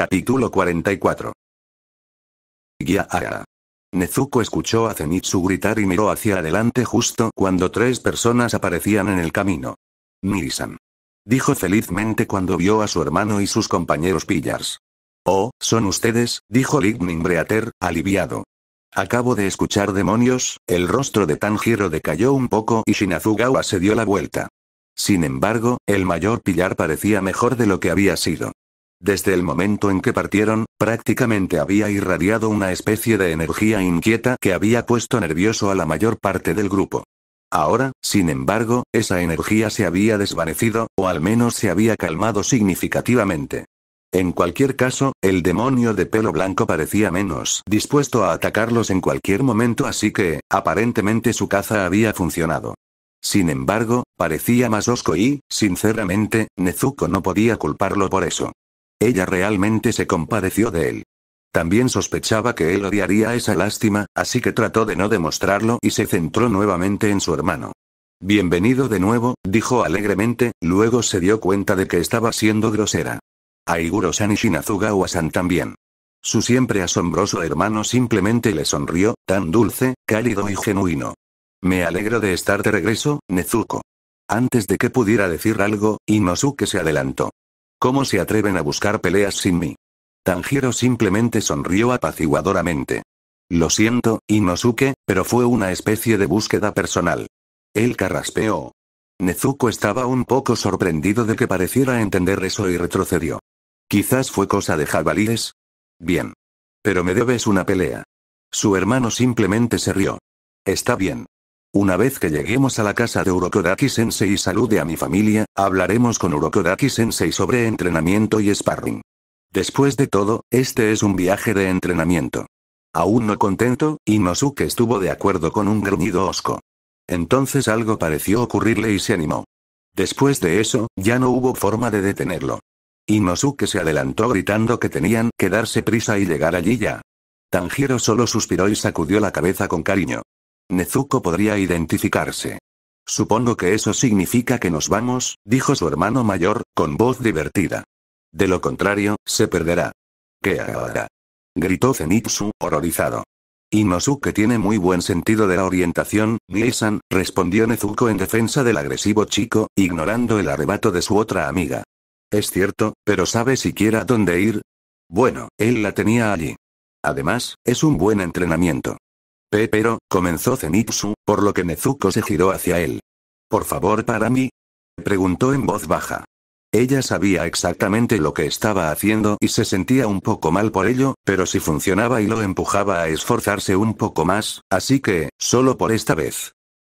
Capítulo 44. Guía Nezuko escuchó a Zenitsu gritar y miró hacia adelante justo cuando tres personas aparecían en el camino. Mirisan. Dijo felizmente cuando vio a su hermano y sus compañeros pillars. Oh, son ustedes, dijo Lightning Breater, aliviado. Acabo de escuchar demonios, el rostro de Tanjiro decayó un poco y Shinazugawa se dio la vuelta. Sin embargo, el mayor pillar parecía mejor de lo que había sido. Desde el momento en que partieron, prácticamente había irradiado una especie de energía inquieta que había puesto nervioso a la mayor parte del grupo. Ahora, sin embargo, esa energía se había desvanecido, o al menos se había calmado significativamente. En cualquier caso, el demonio de pelo blanco parecía menos dispuesto a atacarlos en cualquier momento así que, aparentemente su caza había funcionado. Sin embargo, parecía más osco y, sinceramente, Nezuko no podía culparlo por eso. Ella realmente se compadeció de él. También sospechaba que él odiaría esa lástima, así que trató de no demostrarlo y se centró nuevamente en su hermano. Bienvenido de nuevo, dijo alegremente, luego se dio cuenta de que estaba siendo grosera. Aiguro-san y Shinazugawa-san también. Su siempre asombroso hermano simplemente le sonrió, tan dulce, cálido y genuino. Me alegro de estar de regreso, Nezuko. Antes de que pudiera decir algo, Inosuke se adelantó. ¿Cómo se atreven a buscar peleas sin mí? Tanjiro simplemente sonrió apaciguadoramente. Lo siento, Inosuke, pero fue una especie de búsqueda personal. Él carraspeó. Nezuko estaba un poco sorprendido de que pareciera entender eso y retrocedió. Quizás fue cosa de jabalíes. Bien. Pero me debes una pelea. Su hermano simplemente se rió. Está bien. Una vez que lleguemos a la casa de Urokodaki-sensei y salude a mi familia, hablaremos con Urokodaki-sensei sobre entrenamiento y sparring. Después de todo, este es un viaje de entrenamiento. Aún no contento, Inosuke estuvo de acuerdo con un gruñido osco. Entonces algo pareció ocurrirle y se animó. Después de eso, ya no hubo forma de detenerlo. Inosuke se adelantó gritando que tenían que darse prisa y llegar allí ya. Tanjiro solo suspiró y sacudió la cabeza con cariño. Nezuko podría identificarse. Supongo que eso significa que nos vamos, dijo su hermano mayor, con voz divertida. De lo contrario, se perderá. ¿Qué hará? Gritó Zenitsu, horrorizado. Inosuke tiene muy buen sentido de la orientación, Nisan, respondió Nezuko en defensa del agresivo chico, ignorando el arrebato de su otra amiga. Es cierto, pero ¿sabe siquiera dónde ir? Bueno, él la tenía allí. Además, es un buen entrenamiento. Pero, comenzó Zenitsu, por lo que Nezuko se giró hacia él. ¿Por favor para mí? Preguntó en voz baja. Ella sabía exactamente lo que estaba haciendo y se sentía un poco mal por ello, pero si funcionaba y lo empujaba a esforzarse un poco más, así que, solo por esta vez.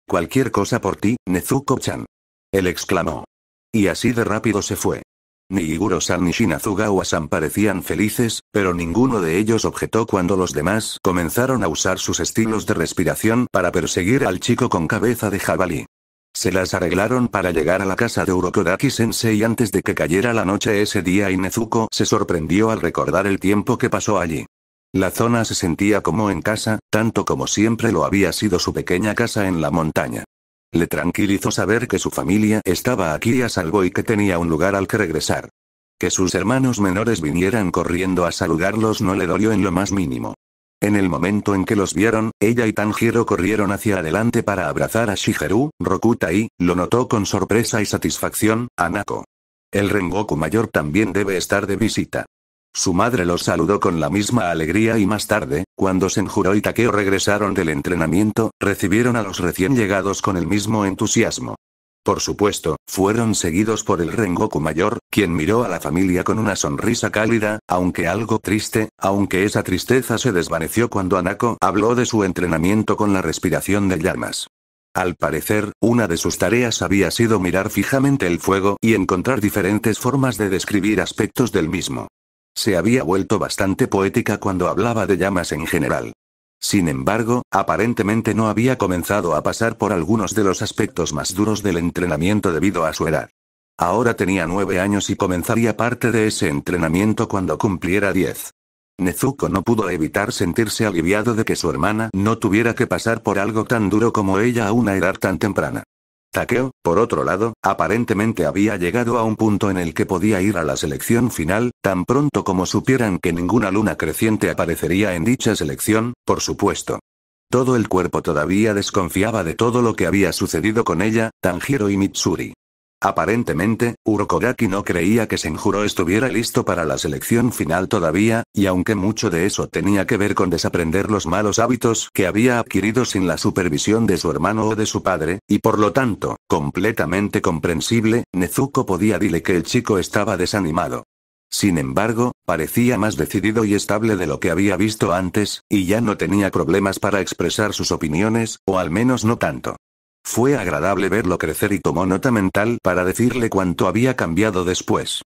Cualquier cosa por ti, Nezuko-chan. Él exclamó. Y así de rápido se fue. Ni Iguro-san ni Shinazugawa-san parecían felices, pero ninguno de ellos objetó cuando los demás comenzaron a usar sus estilos de respiración para perseguir al chico con cabeza de jabalí. Se las arreglaron para llegar a la casa de Urokodaki-sensei antes de que cayera la noche ese día y Nezuko se sorprendió al recordar el tiempo que pasó allí. La zona se sentía como en casa, tanto como siempre lo había sido su pequeña casa en la montaña. Le tranquilizó saber que su familia estaba aquí a salvo y que tenía un lugar al que regresar. Que sus hermanos menores vinieran corriendo a saludarlos no le dolió en lo más mínimo. En el momento en que los vieron, ella y Tanjiro corrieron hacia adelante para abrazar a Shigeru, Rokuta y, lo notó con sorpresa y satisfacción, Anako. El Rengoku mayor también debe estar de visita. Su madre los saludó con la misma alegría y más tarde, cuando Senjuro y Takeo regresaron del entrenamiento, recibieron a los recién llegados con el mismo entusiasmo. Por supuesto, fueron seguidos por el Rengoku mayor, quien miró a la familia con una sonrisa cálida, aunque algo triste, aunque esa tristeza se desvaneció cuando Anako habló de su entrenamiento con la respiración de llamas. Al parecer, una de sus tareas había sido mirar fijamente el fuego y encontrar diferentes formas de describir aspectos del mismo. Se había vuelto bastante poética cuando hablaba de llamas en general. Sin embargo, aparentemente no había comenzado a pasar por algunos de los aspectos más duros del entrenamiento debido a su edad. Ahora tenía nueve años y comenzaría parte de ese entrenamiento cuando cumpliera diez. Nezuko no pudo evitar sentirse aliviado de que su hermana no tuviera que pasar por algo tan duro como ella a una edad tan temprana. Takeo, por otro lado, aparentemente había llegado a un punto en el que podía ir a la selección final, tan pronto como supieran que ninguna luna creciente aparecería en dicha selección, por supuesto. Todo el cuerpo todavía desconfiaba de todo lo que había sucedido con ella, Tanjiro y Mitsuri. Aparentemente, Urokodaki no creía que Senjuro estuviera listo para la selección final todavía, y aunque mucho de eso tenía que ver con desaprender los malos hábitos que había adquirido sin la supervisión de su hermano o de su padre, y por lo tanto, completamente comprensible, Nezuko podía dile que el chico estaba desanimado. Sin embargo, parecía más decidido y estable de lo que había visto antes, y ya no tenía problemas para expresar sus opiniones, o al menos no tanto. Fue agradable verlo crecer y tomó nota mental para decirle cuánto había cambiado después.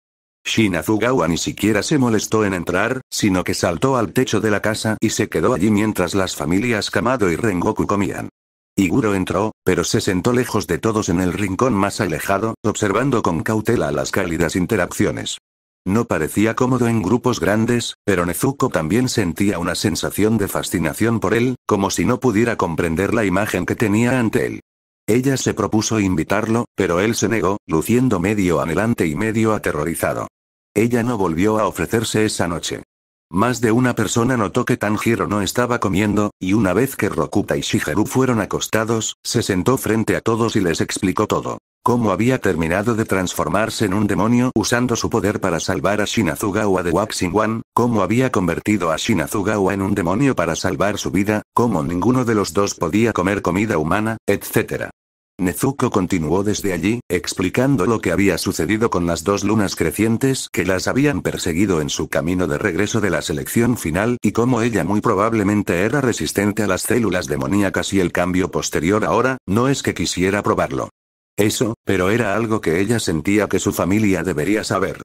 Shinazugawa ni siquiera se molestó en entrar, sino que saltó al techo de la casa y se quedó allí mientras las familias Kamado y Rengoku comían. Iguro entró, pero se sentó lejos de todos en el rincón más alejado, observando con cautela las cálidas interacciones. No parecía cómodo en grupos grandes, pero Nezuko también sentía una sensación de fascinación por él, como si no pudiera comprender la imagen que tenía ante él. Ella se propuso invitarlo, pero él se negó, luciendo medio anhelante y medio aterrorizado. Ella no volvió a ofrecerse esa noche. Más de una persona notó que Tanjiro no estaba comiendo, y una vez que Rokuta y Shigeru fueron acostados, se sentó frente a todos y les explicó todo. Cómo había terminado de transformarse en un demonio usando su poder para salvar a Shinazugawa de Waxing One, cómo había convertido a Shinazugawa en un demonio para salvar su vida, cómo ninguno de los dos podía comer comida humana, etc. Nezuko continuó desde allí, explicando lo que había sucedido con las dos lunas crecientes que las habían perseguido en su camino de regreso de la selección final y cómo ella muy probablemente era resistente a las células demoníacas y el cambio posterior ahora, no es que quisiera probarlo. Eso, pero era algo que ella sentía que su familia debería saber.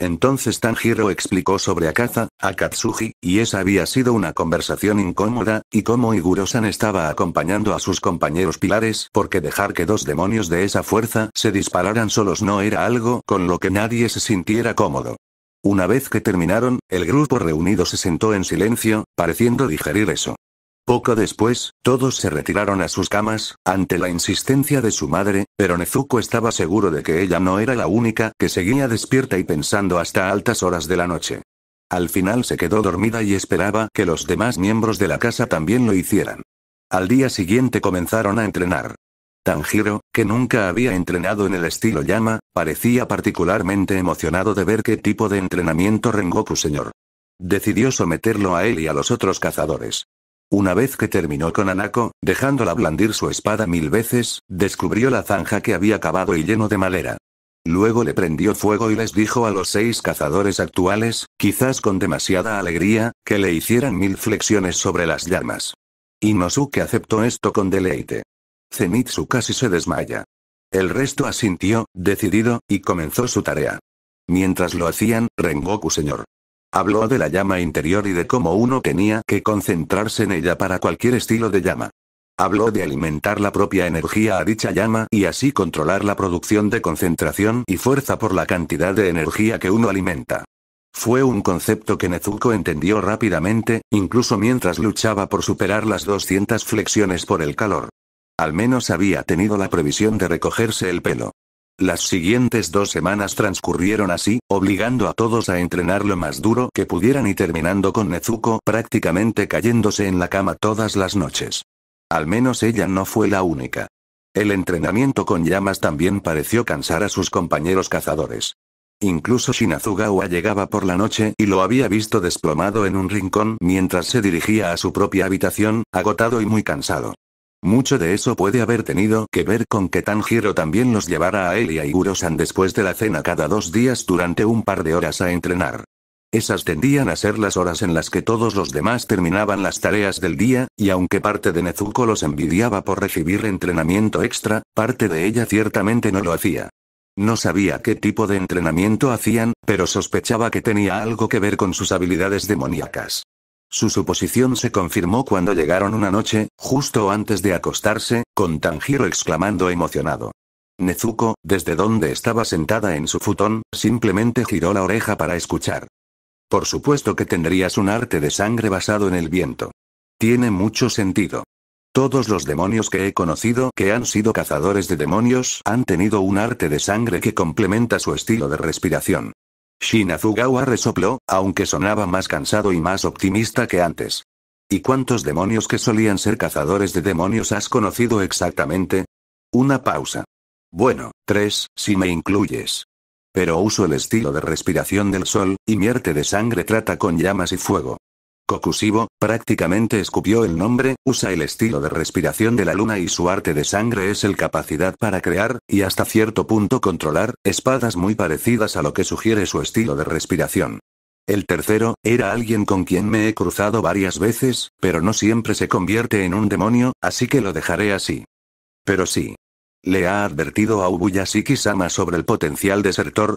Entonces Tanjiro explicó sobre Akaza, Akatsuji, y esa había sido una conversación incómoda, y cómo Iguro-san estaba acompañando a sus compañeros pilares porque dejar que dos demonios de esa fuerza se dispararan solos no era algo con lo que nadie se sintiera cómodo. Una vez que terminaron, el grupo reunido se sentó en silencio, pareciendo digerir eso. Poco después, todos se retiraron a sus camas, ante la insistencia de su madre, pero Nezuko estaba seguro de que ella no era la única que seguía despierta y pensando hasta altas horas de la noche. Al final se quedó dormida y esperaba que los demás miembros de la casa también lo hicieran. Al día siguiente comenzaron a entrenar. Tanjiro, que nunca había entrenado en el estilo llama, parecía particularmente emocionado de ver qué tipo de entrenamiento Rengoku señor. Decidió someterlo a él y a los otros cazadores. Una vez que terminó con Anako, dejándola blandir su espada mil veces, descubrió la zanja que había cavado y lleno de madera. Luego le prendió fuego y les dijo a los seis cazadores actuales, quizás con demasiada alegría, que le hicieran mil flexiones sobre las llamas. Inosuke aceptó esto con deleite. Zenitsu casi se desmaya. El resto asintió, decidido, y comenzó su tarea. Mientras lo hacían, Rengoku señor. Habló de la llama interior y de cómo uno tenía que concentrarse en ella para cualquier estilo de llama. Habló de alimentar la propia energía a dicha llama y así controlar la producción de concentración y fuerza por la cantidad de energía que uno alimenta. Fue un concepto que Nezuko entendió rápidamente, incluso mientras luchaba por superar las 200 flexiones por el calor. Al menos había tenido la previsión de recogerse el pelo. Las siguientes dos semanas transcurrieron así, obligando a todos a entrenar lo más duro que pudieran y terminando con Nezuko prácticamente cayéndose en la cama todas las noches. Al menos ella no fue la única. El entrenamiento con llamas también pareció cansar a sus compañeros cazadores. Incluso Shinazugawa llegaba por la noche y lo había visto desplomado en un rincón mientras se dirigía a su propia habitación, agotado y muy cansado. Mucho de eso puede haber tenido que ver con que Tanjiro también los llevara a él y a Iguro-san después de la cena cada dos días durante un par de horas a entrenar. Esas tendían a ser las horas en las que todos los demás terminaban las tareas del día, y aunque parte de Nezuko los envidiaba por recibir entrenamiento extra, parte de ella ciertamente no lo hacía. No sabía qué tipo de entrenamiento hacían, pero sospechaba que tenía algo que ver con sus habilidades demoníacas. Su suposición se confirmó cuando llegaron una noche, justo antes de acostarse, con Tanjiro exclamando emocionado. Nezuko, desde donde estaba sentada en su futón, simplemente giró la oreja para escuchar. Por supuesto que tendrías un arte de sangre basado en el viento. Tiene mucho sentido. Todos los demonios que he conocido que han sido cazadores de demonios han tenido un arte de sangre que complementa su estilo de respiración. Shinazugawa resopló, aunque sonaba más cansado y más optimista que antes. ¿Y cuántos demonios que solían ser cazadores de demonios has conocido exactamente? Una pausa. Bueno, tres, si me incluyes. Pero uso el estilo de respiración del sol, y mi arte de sangre trata con llamas y fuego. Kokusibo, prácticamente escupió el nombre, usa el estilo de respiración de la luna y su arte de sangre es el capacidad para crear, y hasta cierto punto controlar, espadas muy parecidas a lo que sugiere su estilo de respiración. El tercero, era alguien con quien me he cruzado varias veces, pero no siempre se convierte en un demonio, así que lo dejaré así. Pero sí. ¿Le ha advertido a Ubuyashiki-sama sobre el potencial desertor?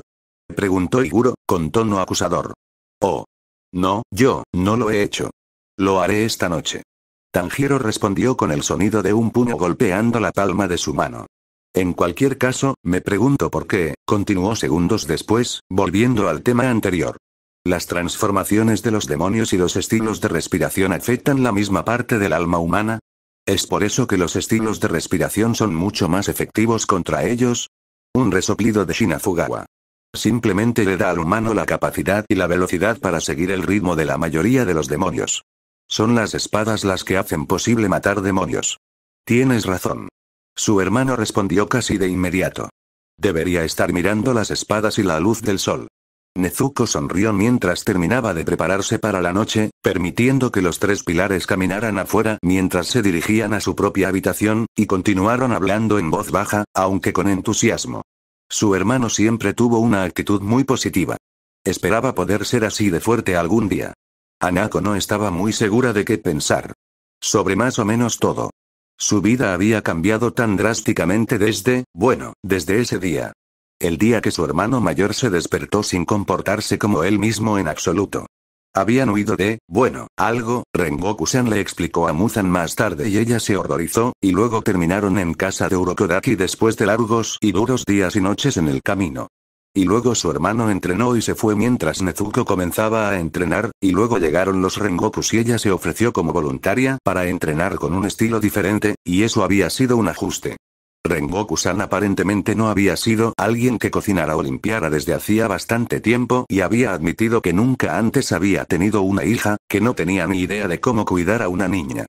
Preguntó Iguro, con tono acusador. Oh, no, yo, no lo he hecho. Lo haré esta noche. Tanjiro respondió con el sonido de un puño golpeando la palma de su mano. En cualquier caso, me pregunto por qué, continuó segundos después, volviendo al tema anterior. Las transformaciones de los demonios y los estilos de respiración afectan la misma parte del alma humana. ¿Es por eso que los estilos de respiración son mucho más efectivos contra ellos? Un resoplido de Shinafugawa. Simplemente le da al humano la capacidad y la velocidad para seguir el ritmo de la mayoría de los demonios. Son las espadas las que hacen posible matar demonios. Tienes razón. Su hermano respondió casi de inmediato. Debería estar mirando las espadas y la luz del sol. Nezuko sonrió mientras terminaba de prepararse para la noche, permitiendo que los tres pilares caminaran afuera mientras se dirigían a su propia habitación, y continuaron hablando en voz baja, aunque con entusiasmo. Su hermano siempre tuvo una actitud muy positiva. Esperaba poder ser así de fuerte algún día. Anako no estaba muy segura de qué pensar. Sobre más o menos todo. Su vida había cambiado tan drásticamente desde, bueno, desde ese día. El día que su hermano mayor se despertó sin comportarse como él mismo en absoluto. Habían huido de, bueno, algo, Rengoku-san le explicó a Muzan más tarde y ella se horrorizó, y luego terminaron en casa de Urokodaki después de largos y duros días y noches en el camino. Y luego su hermano entrenó y se fue mientras Nezuko comenzaba a entrenar, y luego llegaron los Rengokus y ella se ofreció como voluntaria para entrenar con un estilo diferente, y eso había sido un ajuste. Rengoku-san aparentemente no había sido alguien que cocinara o limpiara desde hacía bastante tiempo y había admitido que nunca antes había tenido una hija, que no tenía ni idea de cómo cuidar a una niña.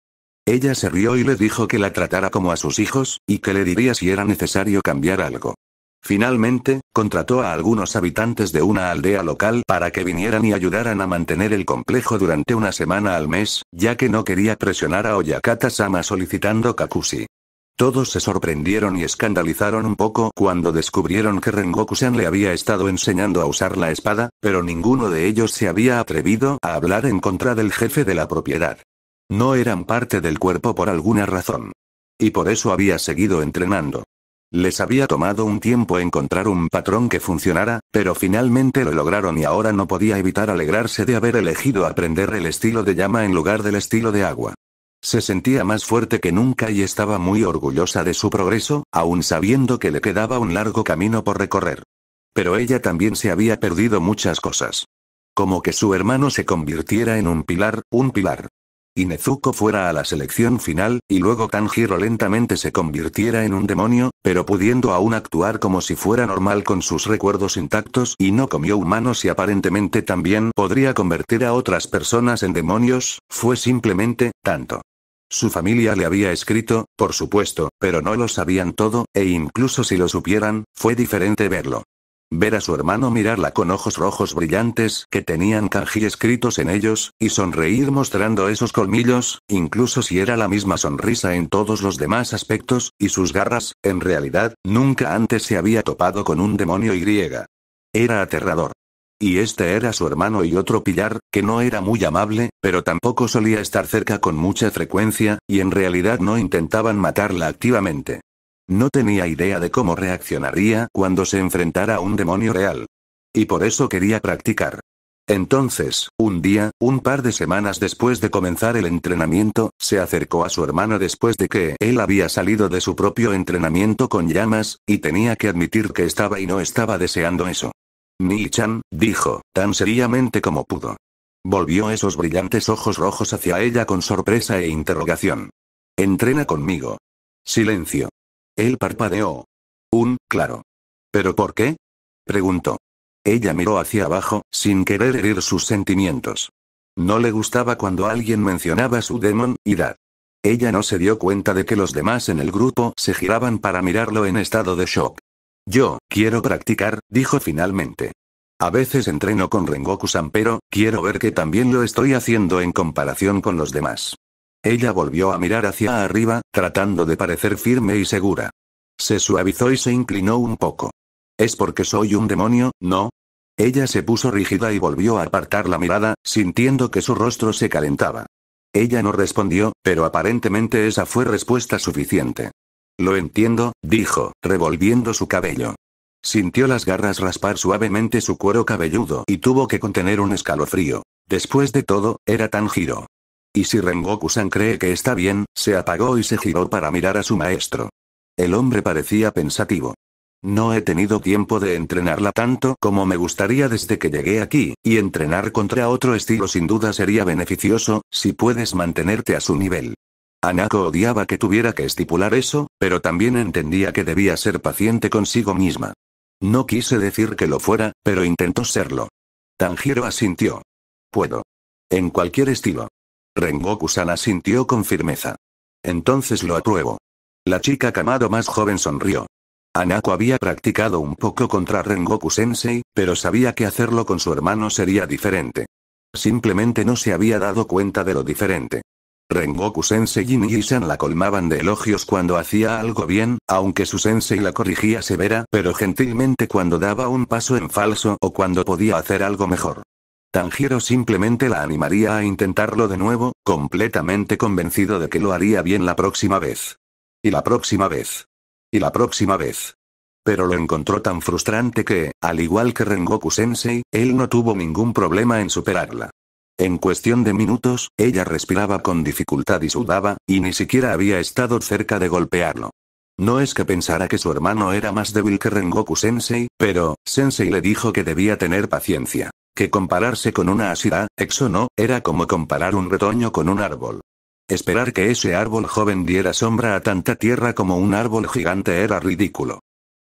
Ella se rió y le dijo que la tratara como a sus hijos, y que le diría si era necesario cambiar algo. Finalmente, contrató a algunos habitantes de una aldea local para que vinieran y ayudaran a mantener el complejo durante una semana al mes, ya que no quería presionar a Oyakata-sama solicitando Kakushi. Todos se sorprendieron y escandalizaron un poco cuando descubrieron que Rengoku-san le había estado enseñando a usar la espada, pero ninguno de ellos se había atrevido a hablar en contra del jefe de la propiedad. No eran parte del cuerpo por alguna razón. Y por eso había seguido entrenando. Les había tomado un tiempo encontrar un patrón que funcionara, pero finalmente lo lograron y ahora no podía evitar alegrarse de haber elegido aprender el estilo de llama en lugar del estilo de agua. Se sentía más fuerte que nunca y estaba muy orgullosa de su progreso, aun sabiendo que le quedaba un largo camino por recorrer. Pero ella también se había perdido muchas cosas. Como que su hermano se convirtiera en un pilar, un pilar. Y Nezuko fuera a la selección final, y luego Tanjiro lentamente se convirtiera en un demonio, pero pudiendo aún actuar como si fuera normal con sus recuerdos intactos y no comió humanos y aparentemente también podría convertir a otras personas en demonios, fue simplemente, tanto. Su familia le había escrito, por supuesto, pero no lo sabían todo, e incluso si lo supieran, fue diferente verlo. Ver a su hermano mirarla con ojos rojos brillantes que tenían kanji escritos en ellos, y sonreír mostrando esos colmillos, incluso si era la misma sonrisa en todos los demás aspectos, y sus garras, en realidad, nunca antes se había topado con un demonio y. Era aterrador. Y este era su hermano y otro pillar, que no era muy amable, pero tampoco solía estar cerca con mucha frecuencia, y en realidad no intentaban matarla activamente. No tenía idea de cómo reaccionaría cuando se enfrentara a un demonio real. Y por eso quería practicar. Entonces, un día, un par de semanas después de comenzar el entrenamiento, se acercó a su hermano después de que él había salido de su propio entrenamiento con llamas, y tenía que admitir que estaba y no estaba deseando eso. Ni-chan, dijo, tan seriamente como pudo. Volvió esos brillantes ojos rojos hacia ella con sorpresa e interrogación. Entrena conmigo. Silencio. Él parpadeó. Un, claro. ¿Pero por qué? preguntó. Ella miró hacia abajo, sin querer herir sus sentimientos. No le gustaba cuando alguien mencionaba su demon, Dad. Ella no se dio cuenta de que los demás en el grupo se giraban para mirarlo en estado de shock. Yo, quiero practicar, dijo finalmente. A veces entreno con Rengoku-san pero, quiero ver que también lo estoy haciendo en comparación con los demás. Ella volvió a mirar hacia arriba, tratando de parecer firme y segura. Se suavizó y se inclinó un poco. ¿Es porque soy un demonio, no? Ella se puso rígida y volvió a apartar la mirada, sintiendo que su rostro se calentaba. Ella no respondió, pero aparentemente esa fue respuesta suficiente. Lo entiendo, dijo, revolviendo su cabello. Sintió las garras raspar suavemente su cuero cabelludo y tuvo que contener un escalofrío. Después de todo, era tan giro. Y si Rengoku-san cree que está bien, se apagó y se giró para mirar a su maestro. El hombre parecía pensativo. No he tenido tiempo de entrenarla tanto como me gustaría desde que llegué aquí, y entrenar contra otro estilo sin duda sería beneficioso, si puedes mantenerte a su nivel. Anako odiaba que tuviera que estipular eso, pero también entendía que debía ser paciente consigo misma. No quise decir que lo fuera, pero intentó serlo. Tanjiro asintió. Puedo. En cualquier estilo. Rengoku-san asintió con firmeza. Entonces lo apruebo. La chica Kamado más joven sonrió. Anako había practicado un poco contra Rengoku Sensei, pero sabía que hacerlo con su hermano sería diferente. Simplemente no se había dado cuenta de lo diferente. Rengoku Sensei y Niisan la colmaban de elogios cuando hacía algo bien, aunque su sensei la corrigía severa pero gentilmente cuando daba un paso en falso o cuando podía hacer algo mejor. Tanjiro simplemente la animaría a intentarlo de nuevo, completamente convencido de que lo haría bien la próxima vez. Y la próxima vez. Y la próxima vez. Pero lo encontró tan frustrante que, al igual que Rengoku Sensei, él no tuvo ningún problema en superarla. En cuestión de minutos, ella respiraba con dificultad y sudaba, y ni siquiera había estado cerca de golpearlo. No es que pensara que su hermano era más débil que Rengoku Sensei, pero, Sensei le dijo que debía tener paciencia. Que compararse con una Asira, exo no, era como comparar un retoño con un árbol. Esperar que ese árbol joven diera sombra a tanta tierra como un árbol gigante era ridículo.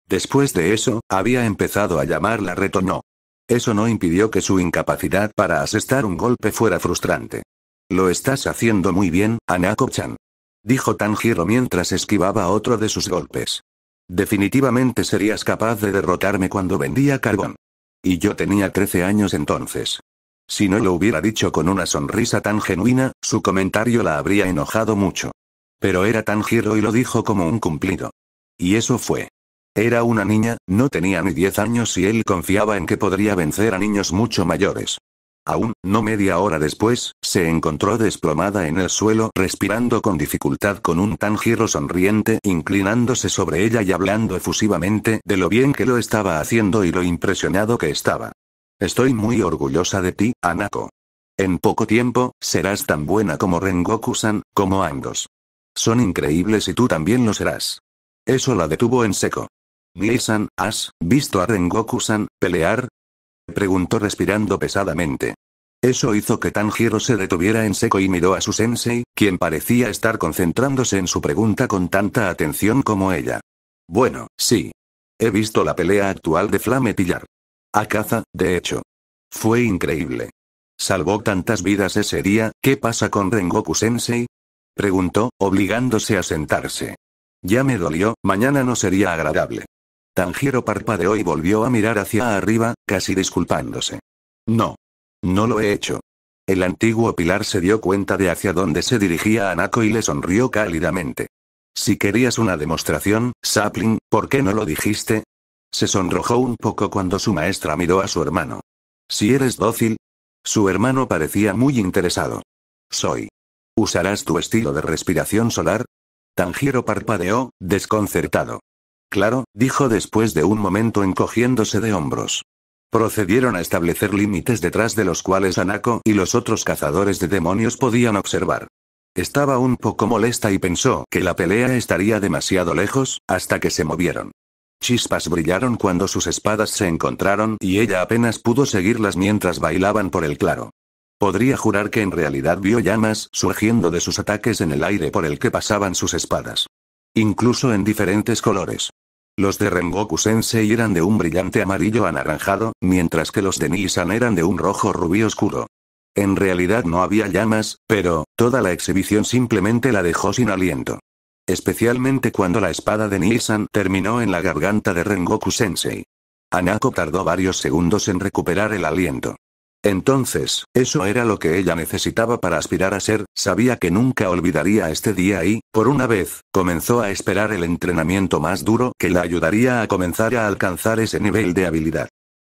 Después de eso, había empezado a llamarla retoño. Eso no impidió que su incapacidad para asestar un golpe fuera frustrante. Lo estás haciendo muy bien, Anako-chan. Dijo Tanjiro mientras esquivaba otro de sus golpes. Definitivamente serías capaz de derrotarme cuando vendía carbón. Y yo tenía 13 años entonces. Si no lo hubiera dicho con una sonrisa tan genuina, su comentario la habría enojado mucho. Pero era tan giro y lo dijo como un cumplido. Y eso fue. Era una niña, no tenía ni 10 años y él confiaba en que podría vencer a niños mucho mayores. Aún, no media hora después, se encontró desplomada en el suelo, respirando con dificultad con un Tanjiro sonriente, inclinándose sobre ella y hablando efusivamente de lo bien que lo estaba haciendo y lo impresionado que estaba. Estoy muy orgullosa de ti, Anako. En poco tiempo, serás tan buena como Rengoku-san, como ambos. Son increíbles y tú también lo serás. Eso la detuvo en seco. Nisan, ¿has visto a Rengoku-san pelear? Preguntó respirando pesadamente. Eso hizo que Tanjiro se detuviera en seco y miró a su sensei, quien parecía estar concentrándose en su pregunta con tanta atención como ella. Bueno, sí. He visto la pelea actual de Flame Pillar. A caza, de hecho. Fue increíble. Salvó tantas vidas ese día, ¿qué pasa con Rengoku Sensei? Preguntó, obligándose a sentarse. Ya me dolió, mañana no sería agradable. Tanjiro parpadeó y volvió a mirar hacia arriba, casi disculpándose. No. No lo he hecho. El antiguo pilar se dio cuenta de hacia dónde se dirigía Anako y le sonrió cálidamente. Si querías una demostración, Sapling, ¿por qué no lo dijiste? Se sonrojó un poco cuando su maestra miró a su hermano. Si eres dócil. Su hermano parecía muy interesado. Soy. ¿Usarás tu estilo de respiración solar? Tanjiro parpadeó, desconcertado. Claro, dijo después de un momento encogiéndose de hombros. Procedieron a establecer límites detrás de los cuales Anako y los otros cazadores de demonios podían observar. Estaba un poco molesta y pensó que la pelea estaría demasiado lejos, hasta que se movieron. Chispas brillaron cuando sus espadas se encontraron y ella apenas pudo seguirlas mientras bailaban por el claro. Podría jurar que en realidad vio llamas surgiendo de sus ataques en el aire por el que pasaban sus espadas. Incluso en diferentes colores. Los de Rengoku Sensei eran de un brillante amarillo anaranjado, mientras que los de Nisan eran de un rojo rubí oscuro. En realidad no había llamas, pero, toda la exhibición simplemente la dejó sin aliento. Especialmente cuando la espada de Nisan terminó en la garganta de Rengoku Sensei. Anako tardó varios segundos en recuperar el aliento. Entonces, eso era lo que ella necesitaba para aspirar a ser, sabía que nunca olvidaría este día y, por una vez, comenzó a esperar el entrenamiento más duro que la ayudaría a comenzar a alcanzar ese nivel de habilidad.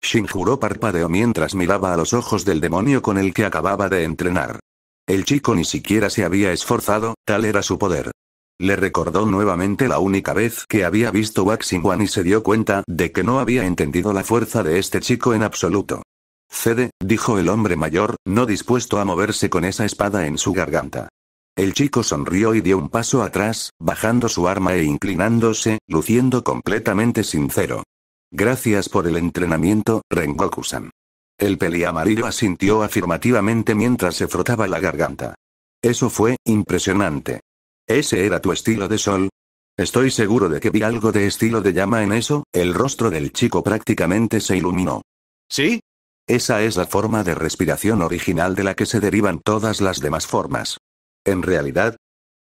Shinjuro parpadeó mientras miraba a los ojos del demonio con el que acababa de entrenar. El chico ni siquiera se había esforzado, tal era su poder. Le recordó nuevamente la única vez que había visto Waxing One y se dio cuenta de que no había entendido la fuerza de este chico en absoluto. Cede, dijo el hombre mayor, no dispuesto a moverse con esa espada en su garganta. El chico sonrió y dio un paso atrás, bajando su arma e inclinándose, luciendo completamente sincero. Gracias por el entrenamiento, Rengoku-san. El peliamarillo asintió afirmativamente mientras se frotaba la garganta. Eso fue, impresionante. ¿Ese era tu estilo de sol? Estoy seguro de que vi algo de estilo de llama en eso, el rostro del chico prácticamente se iluminó. ¿Sí? Esa es la forma de respiración original de la que se derivan todas las demás formas. ¿En realidad?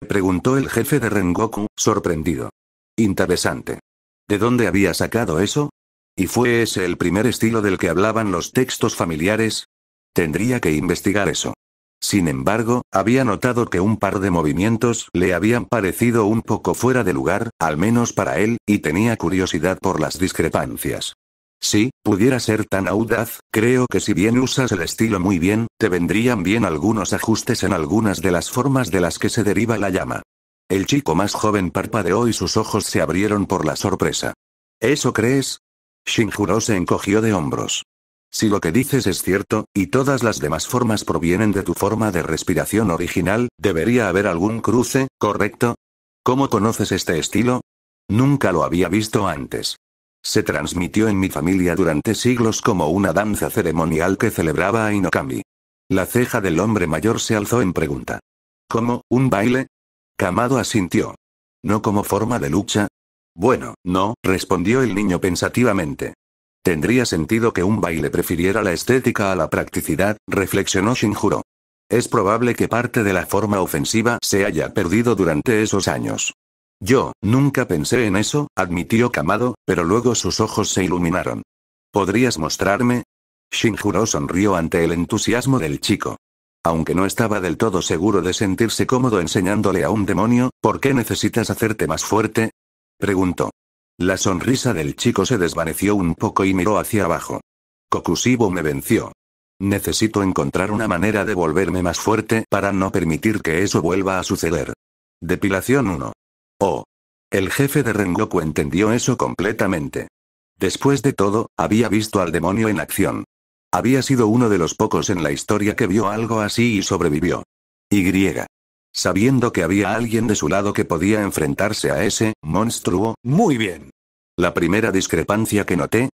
Preguntó el jefe de Rengoku, sorprendido. Interesante. ¿De dónde había sacado eso? ¿Y fue ese el primer estilo del que hablaban los textos familiares? Tendría que investigar eso. Sin embargo, había notado que un par de movimientos le habían parecido un poco fuera de lugar, al menos para él, y tenía curiosidad por las discrepancias. Si, pudiera ser tan audaz, creo que si bien usas el estilo muy bien, te vendrían bien algunos ajustes en algunas de las formas de las que se deriva la llama. El chico más joven parpadeó y sus ojos se abrieron por la sorpresa. ¿Eso crees? Shinjuro se encogió de hombros. Si lo que dices es cierto, y todas las demás formas provienen de tu forma de respiración original, debería haber algún cruce, ¿correcto? ¿Cómo conoces este estilo? Nunca lo había visto antes. Se transmitió en mi familia durante siglos como una danza ceremonial que celebraba a Inokami. La ceja del hombre mayor se alzó en pregunta. ¿Cómo, un baile? Kamado asintió. ¿No como forma de lucha? Bueno, no, respondió el niño pensativamente. Tendría sentido que un baile prefiriera la estética a la practicidad, reflexionó Shinjuro. Es probable que parte de la forma ofensiva se haya perdido durante esos años. Yo, nunca pensé en eso, admitió Kamado, pero luego sus ojos se iluminaron. ¿Podrías mostrarme? Shinjuro sonrió ante el entusiasmo del chico. Aunque no estaba del todo seguro de sentirse cómodo enseñándole a un demonio, ¿por qué necesitas hacerte más fuerte? preguntó. La sonrisa del chico se desvaneció un poco y miró hacia abajo. Kokushibo me venció. Necesito encontrar una manera de volverme más fuerte para no permitir que eso vuelva a suceder. Depilación 1. Oh. El jefe de Rengoku entendió eso completamente. Después de todo, había visto al demonio en acción. Había sido uno de los pocos en la historia que vio algo así y sobrevivió. Y. Sabiendo que había alguien de su lado que podía enfrentarse a ese monstruo. Muy bien. La primera discrepancia que noté.